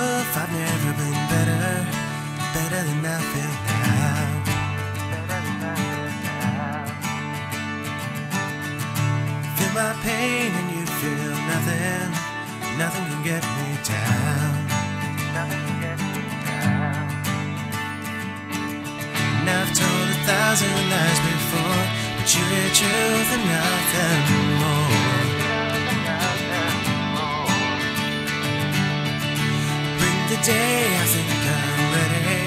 enough. I've never been better, better than I feel now. Feel my pain and you feel nothing. Nothing can get me down. And I've told a thousand lies before, but you hear truth and nothing. dancing ready.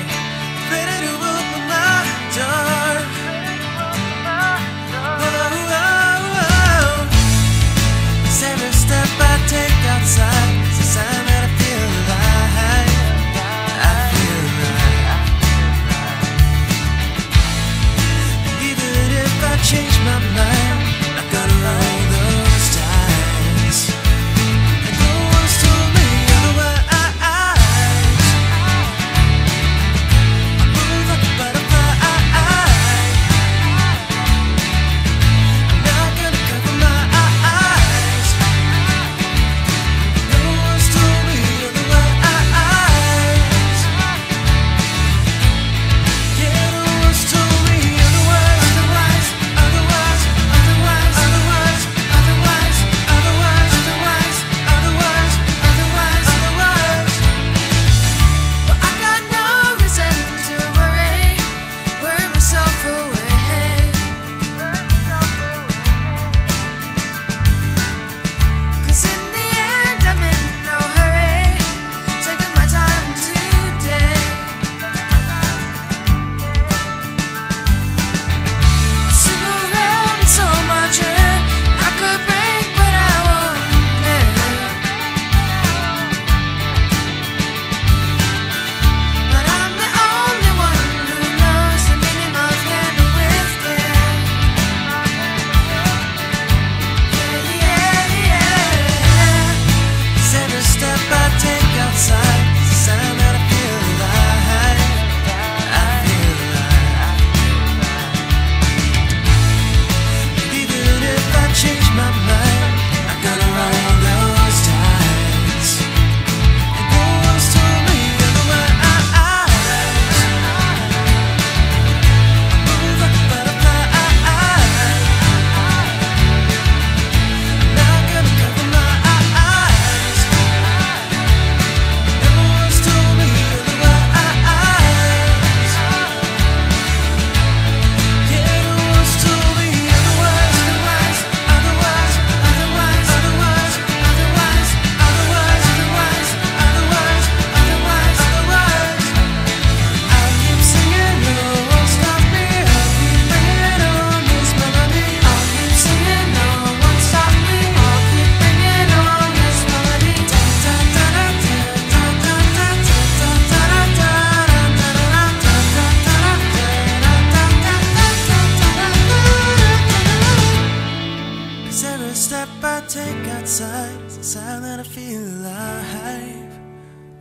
step I take outside is a sign that I feel alive.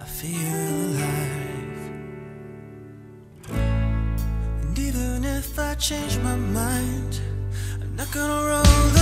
I feel alive. And even if I change my mind, I'm not gonna roll the